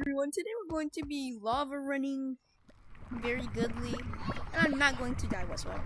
everyone, today we're going to be lava running very goodly. And I'm not going to die whatsoever.